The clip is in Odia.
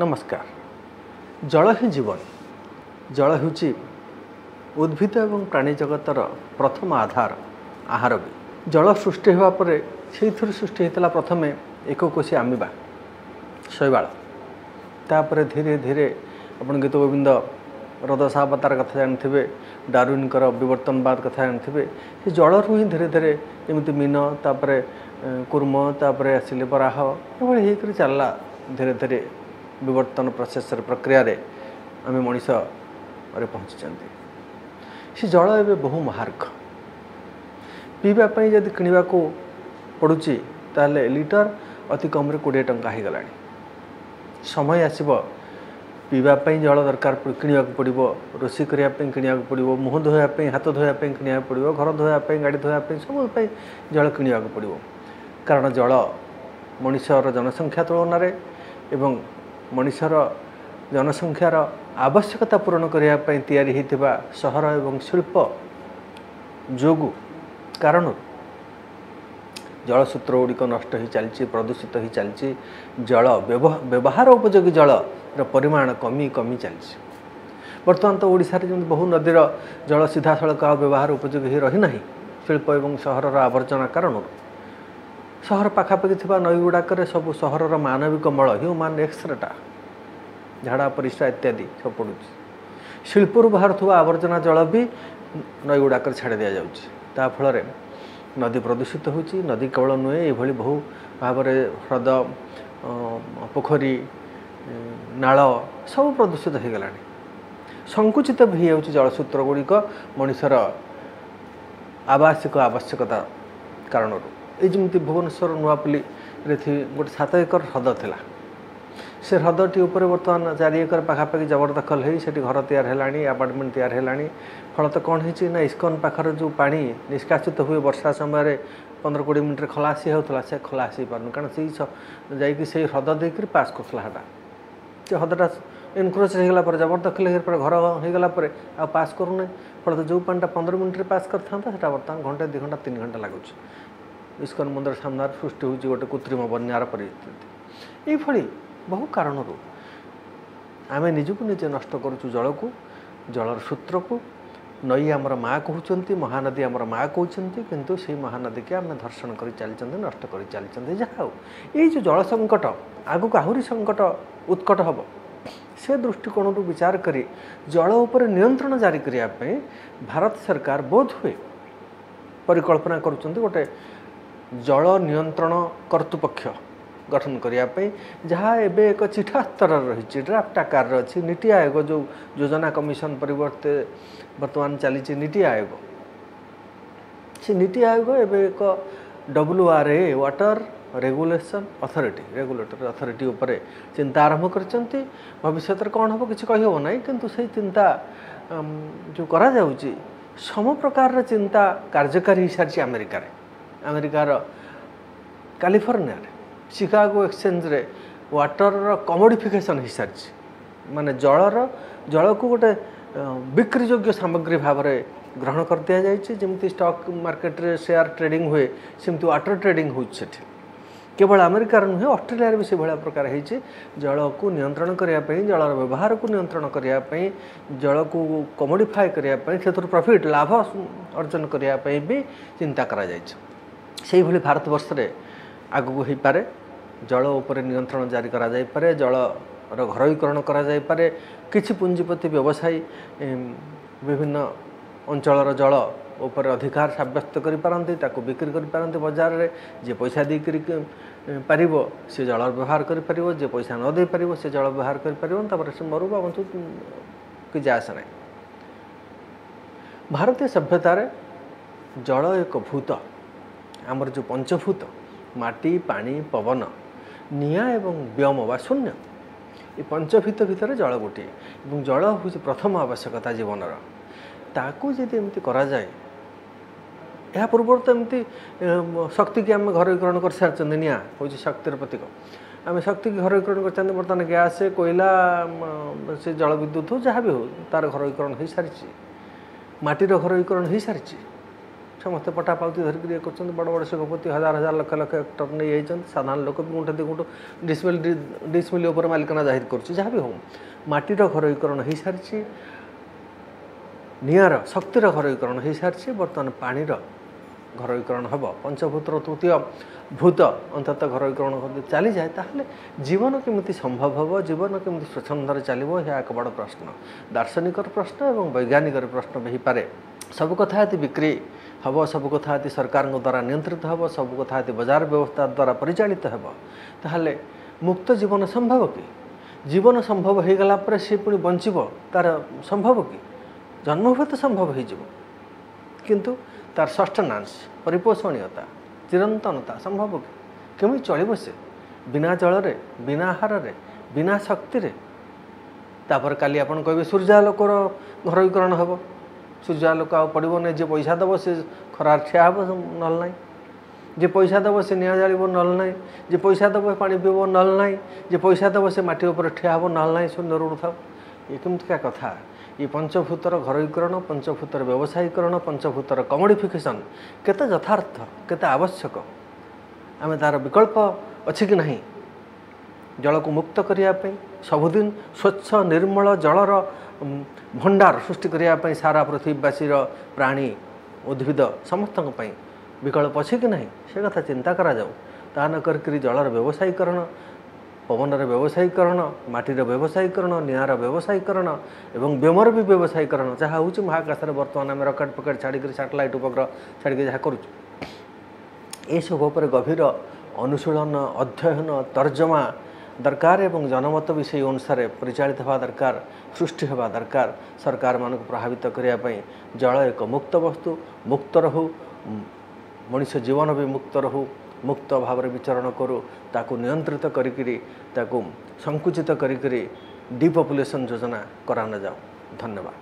ନମସ୍କାର। ଜଳ ହିଁ ଜୀବନ। ଜଳ ହେଉଛି ଉଦ୍ଭିଦ ଏବଂ ପ୍ରାଣୀ ଜଗତର ପ୍ରଥମ ଆଧାର ଆହାର ବି ଜଳ ସୃଷ୍ଟି ହେବା ପରେ ସେଇଥିରୁ ସୃଷ୍ଟି ହୋଇଥିଲା ପ୍ରଥମେ ଏକକୋଷୀ ଆମିବା ଶୈବାଳ। ତାପରେ ଧୀରେ ଧୀରେ ଆପଣ ଗୀତ ଗୋବିନ୍ଦ ରଦସାବତାର କଥା ଜାଣିଥିବେ ଡାରୁଇନଙ୍କର ବିବର୍ତ୍ତନବାଦ କଥା ଜାଣିଥିବେ ସେ ଜଳରୁ ହିଁ ଧୀରେ ଧୀରେ ଯେମିତି ମୀନ ତାପରେ କୁର୍ମ ତାପରେ ଆସିଲେ ବରାହ ଏଭଳି ହେଇକରି ଚାଲିଲା ଧୀରେ ଧୀରେ ବିବର୍ତ୍ତନ ପ୍ରୋସେସର ପ୍ରକ୍ରିୟାରେ ଆମେ ମଣିଷରେ ପହଞ୍ଚିଛନ୍ତି। ସେ ଜଳ ଏବେ ବହୁ ମହାର୍ଘ ପିଇବା ପାଇଁ ଯଦି କିଣିବାକୁ ପଡ଼ୁଛି ତାହେଲେ ଲିଟର ଅତି କମ୍ରେ କୋଡ଼ିଏ ଟଙ୍କା ହୋଇଗଲାଣି। ସମୟ ଆସିବ ପିଇବା ପାଇଁ ଜଳ ଦରକାର କିଣିବାକୁ ପଡ଼ିବ ରୋଷେଇ କରିବା ପାଇଁ କିଣିବାକୁ ପଡ଼ିବ ମୁହଁ ଧୋଇବା ପାଇଁ ହାତ ଧୋଇବା ପାଇଁ କିଣିବାକୁ ପଡ଼ିବ ଘର ଧୋଇବା ପାଇଁ ଗାଡ଼ି ଧୋଇବା ପାଇଁ ସବୁ ପାଇଁ ଜଳ କିଣିବାକୁ ପଡ଼ିବ। କାରଣ ଜଳ ମଣିଷର ଜନସଂଖ୍ୟା ତୁଳନାରେ ଏବଂ ମଣିଷର ଜନସଂଖ୍ୟାର ଆବଶ୍ୟକତା ପୂରଣ କରିବା ପାଇଁ ତିଆରି ହୋଇଥିବା ସହର ଏବଂ ଶିଳ୍ପ ଯୋଗୁଁ କାରଣରୁ ଜଳସୂତ୍ର ଗୁଡ଼ିକ ନଷ୍ଟ ହୋଇ ଚାଲିଛି ପ୍ରଦୂଷିତ ହୋଇ ଚାଲିଛି ଜଳ ବ୍ୟବହାର ଉପଯୋଗୀ ଜଳର ପରିମାଣ କମି କମି ଚାଲିଛି। ବର୍ତ୍ତମାନ ତ ଓଡ଼ିଶାରେ ଯେମିତି ବହୁ ନଦୀର ଜଳ ସିଧାସଳଖ ଆଉ ବ୍ୟବହାର ଉପଯୋଗୀ ହୋଇ ରହିନାହିଁ ଶିଳ୍ପ ଏବଂ ସହରର ଆବର୍ଜନା କାରଣରୁ। ସହର ପାଖାପାଖି ଥିବା ନଈ ଗୁଡ଼ାକରେ ସବୁ ସହରର ମାନବିକ ମଳ ହ୍ୟୁମାନ ଏକ୍ସରେଟା ଝାଡ଼ା ପରିସ୍ରା ଇତ୍ୟାଦି ସବୁ ପଡ଼ୁଛି। ଶିଳ୍ପରୁ ବାହାରୁଥିବା ଆବର୍ଜନା ଜଳ ବି ନଈ ଗୁଡ଼ାକରେ ଛାଡ଼ି ଦିଆଯାଉଛି। ତା ଫଳରେ ନଦୀ ପ୍ରଦୂଷିତ ହେଉଛି ନଦୀ କେବଳ ନୁହେଁ ଏଭଳି ବହୁ ଭାବରେ ହ୍ରଦ ପୋଖରୀ ନାଳ ସବୁ ପ୍ରଦୂଷିତ ହୋଇଗଲାଣି। ସଙ୍କୁଚିତ ବି ହେଇଯାଉଛି ଜଳସୂତ୍ର ଗୁଡ଼ିକ ମଣିଷର ଆବାସିକ ଆବଶ୍ୟକତା କାରଣରୁ। ଏଇ ଯେମିତି ଭୁବନେଶ୍ୱର ନୂଆପଲ୍ଲୀରେ ଗୋଟେ ସାତ ଏକର ହ୍ରଦ ଥିଲା। ସେ ହ୍ରଦଟି ଉପରେ ବର୍ତ୍ତମାନ ଚାରି ଏକର ପାଖାପାଖି ଜବରଦଖଲ ହେଇ ସେଠି ଘର ତିଆରି ହେଲାଣି ଆପାର୍ଟମେଣ୍ଟ ତିଆରି ହେଲାଣି। ଫଳତଃ କ'ଣ ହେଇଛି ନା ଇସ୍କନ ପାଖରେ ଯେଉଁ ପାଣି ନିଷ୍କାସିତ ହୁଏ ବର୍ଷା ସମୟରେ ପନ୍ଦର କୋଡ଼ିଏ ମିନିଟ୍ରେ ଖଲାସି ହେଉଥିଲା ସେ ଖଲାସି ହେଇପାରୁନି କାରଣ ସେଇ ଯାଇକି ସେଇ ହ୍ରଦ ଦେଇକରି ପାସ୍ କରୁଥିଲା ହେଟା। ସେ ହ୍ରଦଟା ଏନକ୍ରୋଚ୍ ହେଇଗଲା ପରେ ଜବରଦଖଲ ହେଇଗଲା ପରେ ଘର ହେଇଗଲା ପରେ ଆଉ ପାସ୍ କରୁନାହିଁ। ଫଳତଃ ଯେଉଁ ପାଣିଟା ପନ୍ଦର ମିନିଟ୍ରେ ପାସ୍ କରିଥାନ୍ତା ସେଟା ବର୍ତ୍ତମାନ ଘଣ୍ଟେ ଦୁଇ ଘଣ୍ଟା ତିନି ଘଣ୍ଟା ଲାଗୁଛି। ଇସ୍କନ ମନ୍ଦିର ସାମ୍ନାରେ ସୃଷ୍ଟି ହେଉଛି ଗୋଟେ କୃତ୍ରିମ ବନ୍ୟାର ପରିସ୍ଥିତି ଏଇଭଳି ବହୁ କାରଣରୁ ଆମେ ନିଜକୁ ନିଜେ ନଷ୍ଟ କରୁଛୁ ଜଳକୁ ଜଳର ସୂତ୍ରକୁ ନଈ ଆମର ମା କହୁଛନ୍ତି ମହାନଦୀ ଆମର ମା କହୁଛନ୍ତି କିନ୍ତୁ ସେଇ ମହାନଦୀକି ଆମେ ଧର୍ଷଣ କରି ଚାଲିଛନ୍ତି ନଷ୍ଟ କରି ଚାଲିଛନ୍ତି ଯାହା ହଉ। ଏଇ ଯେଉଁ ଜଳ ସଙ୍କଟ ଆଗକୁ ଆହୁରି ସଙ୍କଟ ଉତ୍କଟ ହେବ। ସେ ଦୃଷ୍ଟିକୋଣରୁ ବିଚାର କରି ଜଳ ଉପରେ ନିୟନ୍ତ୍ରଣ ଜାରି କରିବା ପାଇଁ ଭାରତ ସରକାର ବୋଧ ହୁଏ ପରିକଳ୍ପନା କରୁଛନ୍ତି ଗୋଟେ ଜଳ ନିୟନ୍ତ୍ରଣ କର୍ତ୍ତୃପକ୍ଷ ଗଠନ କରିବା ପାଇଁ ଯାହା ଏବେ ଏକ ଚିଠା ସ୍ତରରେ ରହିଛି। ଡ୍ରାଫ୍ଟ ଆକାରରେ ଅଛି। ନୀତି ଆୟୋଗ ଯେଉଁ ଯୋଜନା କମିଶନ ପରିବର୍ତ୍ତେ ବର୍ତ୍ତମାନ ଚାଲିଛି ନୀତି ଆୟୋଗ। ସେ ନୀତି ଆୟୋଗ ଏବେ ଏକ W R A water regulation authority regulatory authority ଉପରେ ଚିନ୍ତା ଆରମ୍ଭ କରିଛନ୍ତି। ଭବିଷ୍ୟତରେ କ'ଣ ହେବ କିଛି କହିହେବ ନାହିଁ କିନ୍ତୁ ସେଇ ଚିନ୍ତା ଯେଉଁ କରାଯାଉଛି ସବୁ ପ୍ରକାରର ଚିନ୍ତା କାର୍ଯ୍ୟକାରୀ ହୋଇସାରିଛି ଆମେରିକାରେ। ଆମେରିକାର କାଲିଫର୍ଣ୍ଣିଆରେ ଚିକାଗୋ ଏକ୍ସଚେଞ୍ଜରେ ୱାଟରର କମୋଡ଼ିଫିକେସନ୍ ହୋଇସାରିଛି ମାନେ ଜଳର ଜଳକୁ ଗୋଟେ ବିକ୍ରିଯୋଗ୍ୟ ସାମଗ୍ରୀ ଭାବରେ ଗ୍ରହଣ କରିଦିଆଯାଇଛି। ଯେମିତି ଷ୍ଟକ୍ ମାର୍କେଟରେ ସେୟାର ଟ୍ରେଡ଼ିଂ ହୁଏ ସେମିତି ୱାଟର ଟ୍ରେଡ଼ିଂ ହେଉଛି ସେଠି। କେବଳ ଆମେରିକାର ନୁହେଁ ଅଷ୍ଟ୍ରେଲିଆରେ ବି ସେଭଳିଆ ପ୍ରକାର ହେଇଛି। ଜଳକୁ ନିୟନ୍ତ୍ରଣ କରିବା ପାଇଁ ଜଳର ବ୍ୟବହାରକୁ ନିୟନ୍ତ୍ରଣ କରିବା ପାଇଁ ଜଳକୁ କମୋଡ଼ିଫାଏ କରିବା ପାଇଁ ସେଥିରୁ ପ୍ରଫିଟ୍ ଲାଭ ଅର୍ଜନ କରିବା ପାଇଁ ବି ଚିନ୍ତା କରାଯାଇଛି। ସେଇଭଳି ଭାରତବର୍ଷରେ ଆଗକୁ ହୋଇପାରେ। ଜଳ ଉପରେ ନିୟନ୍ତ୍ରଣ ଜାରି କରାଯାଇପାରେ ଜଳର ଘରୋଇକରଣ କରାଯାଇପାରେ। କିଛି ପୁଞ୍ଜିପତି ବ୍ୟବସାୟୀ ବିଭିନ୍ନ ଅଞ୍ଚଳର ଜଳ ଉପରେ ଅଧିକାର ସାବ୍ୟସ୍ତ କରିପାରନ୍ତି ତାକୁ ବିକ୍ରି କରିପାରନ୍ତି ବଜାରରେ। ଯିଏ ପଇସା ଦେଇକରି ପାରିବ ସେ ଜଳ ବ୍ୟବହାର କରିପାରିବ। ଯିଏ ପଇସା ନ ଦେଇପାରିବ ସେ ଜଳ ବ୍ୟବହାର କରିପାରିବ ତାପରେ ସେ ମରୁ ବା ବଞ୍ଚୁ କିଛି ଆଶା ନାହିଁ। ଭାରତୀୟ ସଭ୍ୟତାରେ ଜଳ ଏକ ଭୂତ। ଆମର ଯେଉଁ ପଞ୍ଚଭୂତ ମାଟି ପାଣି ପବନ ନିଆଁ ଏବଂ ବ୍ୟୋମ ବା ଶୂନ୍ୟ ଏ ପଞ୍ଚଭୂତ ଭିତରେ ଜଳ ଗୋଟିଏ ଏବଂ ଜଳ ହେଉଛି ପ୍ରଥମ ଆବଶ୍ୟକତା ଜୀବନର। ତାକୁ ଯଦି ଏମିତି କରାଯାଏ ଏହା ପୂର୍ବରୁ ତ ଏମିତି ଶକ୍ତିକି ଆମେ ଘରୋଇକରଣ କରିସାରିଛନ୍ତି ନିଆଁ ହେଉଛି ଶକ୍ତିର ପ୍ରତୀକ। ଆମେ ଶକ୍ତିକି ଘରୋଇକରଣ କରିଛନ୍ତି ବର୍ତ୍ତମାନ ଗ୍ୟାସ୍ କୋଇଲା ସେ ଜଳବିଦ୍ୟୁତ୍ ହଉ ଯାହା ବି ହଉ ତା'ର ଘରୋଇକରଣ ହୋଇସାରିଛି। ମାଟିର ଘରୋଇକରଣ ହୋଇସାରିଛି। ସମସ୍ତେ ପଟା ପାଉତି ଧରିକିରି ଇଏ କରୁଛନ୍ତି। ବଡ଼ ବଡ଼ ଶିଳ୍ପପତି ହଜାର ହଜାର ଲକ୍ଷ ଲକ୍ଷ ହେକ୍ଟର ନେଇ ଯାଇଛନ୍ତି। ସାଧାରଣ ଲୋକ ବି ଗୁଣ୍ଠ ଦୁଇ ଗୁଣ୍ଠ ଡିସମିଲ୍ ଡିସମିଲ୍ ଉପରେ ମାଲିକାନା ଜାହିର କରୁଛି। ଯାହା ବି ହଉ ମାଟିର ଘରୋଇକରଣ ହୋଇସାରିଛି ନିଆଁର ଶକ୍ତିର ଘରୋଇକରଣ ହୋଇସାରିଛି ବର୍ତ୍ତମାନ ପାଣିର ଘରୋଇକରଣ ହେବ। ପଞ୍ଚଭୂତର ତୃତୀୟ ଭୂତ ଅନ୍ତତଃ ଘରୋଇକରଣ ଯଦି ଚାଲିଯାଏ ତାହେଲେ ଜୀବନ କେମିତି ସମ୍ଭବ ହେବ? ଜୀବନ କେମିତି ସ୍ୱଚ୍ଛନ୍ଦରେ ଚାଲିବ? ଏହା ଏକ ବଡ଼ ପ୍ରଶ୍ନ। ଦାର୍ଶନିକର ପ୍ରଶ୍ନ ଏବଂ ବୈଜ୍ଞାନିକର ପ୍ରଶ୍ନ ବି ହେଇପାରେ। ସବୁ କଥା ଏତି ବିକ୍ରି ହେବ ସବୁ କଥା ଏତି ସରକାରଙ୍କ ଦ୍ୱାରା ନିୟନ୍ତ୍ରିତ ହେବ ସବୁ କଥା ଏତି ବଜାର ବ୍ୟବସ୍ଥା ଦ୍ୱାରା ପରିଚାଳିତ ହେବ ତାହେଲେ ମୁକ୍ତ ଜୀବନ ସମ୍ଭବ କି? ଜୀବନ ସମ୍ଭବ ହୋଇଗଲା ପରେ ସେ ପୁଣି ବଞ୍ଚିବ ତା'ର ସମ୍ଭବ କି? ଜନ୍ମ ହୁଏ ତ ସମ୍ଭବ ହୋଇଯିବ। କିନ୍ତୁ ତାର ସଷ୍ଟନାନ୍ସ ପରିପୋଷଣୀୟତା ଚିରନ୍ତନତା ସମ୍ଭବ କି? କେମିତି ଚଳିବ ସେ? ବିନା ଜଳରେ ବିନା ଆହାରରେ ବିନା ଶକ୍ତିରେ? ତାପରେ କାଲି ଆପଣ କହିବେ ସୂର୍ଯ୍ୟାଲୋକର ଘରୋଇକରଣ ହେବ। ସୂର୍ଯ୍ୟାଲୋକ ଆଉ ପଡ଼ିବ ନାହିଁ ଯିଏ ପଇସା ଦେବ ସେ ଖରାରେ ଠିଆ ହେବ ନହେଲେ ନାହିଁ। ଯିଏ ପଇସା ଦେବ ସେ ନିଆଁ ଜାଳିବ ନହେଲେ ନାହିଁ। ଯିଏ ପଇସା ଦେବ ପାଣି ପିଇବ ନହେଲେ ନାହିଁ। ଯିଏ ପଇସା ଦେବ ସେ ମାଟି ଉପରେ ଠିଆ ହେବ ନହେଲେ ନାହିଁ ଶୂନ୍ୟରୁ ଉଠୁଥାଉ ଏ କେମିତିକା କଥା? ଏ ପଞ୍ଚଭୂତର ଘରୋଇକରଣ ପଞ୍ଚଭୂତର ବ୍ୟବସାୟୀକରଣ ପଞ୍ଚଭୂତର କମୋଡ଼ିଫିକେସନ୍ କେତେ ଯଥାର୍ଥ କେତେ ଆବଶ୍ୟକ? ଆମେ ତା'ର ବିକଳ୍ପ ଅଛି କି ନାହିଁ? ଜଳକୁ ମୁକ୍ତ କରିବା ପାଇଁ ସବୁଦିନ ସ୍ୱଚ୍ଛ ନିର୍ମଳ ଜଳର ଭଣ୍ଡାର ସୃଷ୍ଟି କରିବା ପାଇଁ ସାରା ପୃଥିବୀବାସୀର ପ୍ରାଣୀ ଉଦ୍ଭିଦ ସମସ୍ତଙ୍କ ପାଇଁ ବିକଳ୍ପ ଅଛି କି ନାହିଁ? ସେ କଥା ଚିନ୍ତା କରାଯାଉ। ତାହା ନ କରିକିରି ଜଳର ବ୍ୟବସାୟୀକରଣ ପବନର ବ୍ୟବସାୟୀକରଣ ମାଟିର ବ୍ୟବସାୟୀକରଣ ନିଆଁର ବ୍ୟବସାୟୀକରଣ ଏବଂ ବ୍ୟୋମର ବି ବ୍ୟବସାୟୀକରଣ ଯାହା ହେଉଛି ମହାକାଶରେ ବର୍ତ୍ତମାନ ଆମେ ରକେଟ୍ ଫକେଟ୍ ଛାଡ଼ିକରି ସାଟେଲାଇଟ୍ ଉପଗ୍ରହ ଛାଡ଼ିକି ଯାହା କରୁଛୁ ଏସବୁ ଉପରେ ଗଭୀର ଅନୁଶୀଳନ ଅଧ୍ୟୟନ ତର୍ଜମା ଦରକାର ଏବଂ ଜନମତ ବି ସେହି ଅନୁସାରେ ପରିଚାଳିତ ହେବା ଦରକାର ସୃଷ୍ଟି ହେବା ଦରକାର। ସରକାରମାନଙ୍କୁ ପ୍ରଭାବିତ କରିବା ପାଇଁ ଜଳ ଏକ ମୁକ୍ତ ବସ୍ତୁ ମୁକ୍ତ ରହୁ ମଣିଷ ଜୀବନ ବି ମୁକ୍ତ ରହୁ ମୁକ୍ତ ଭାବରେ ବିଚରଣ କରୁ ତାକୁ ନିୟନ୍ତ୍ରିତ କରିକିରି ତାକୁ ସଙ୍କୁଚିତ କରିକିରି ଡିପପୁଲେସନ୍ ଯୋଜନା କରାନଯାଉ। ଧନ୍ୟବାଦ।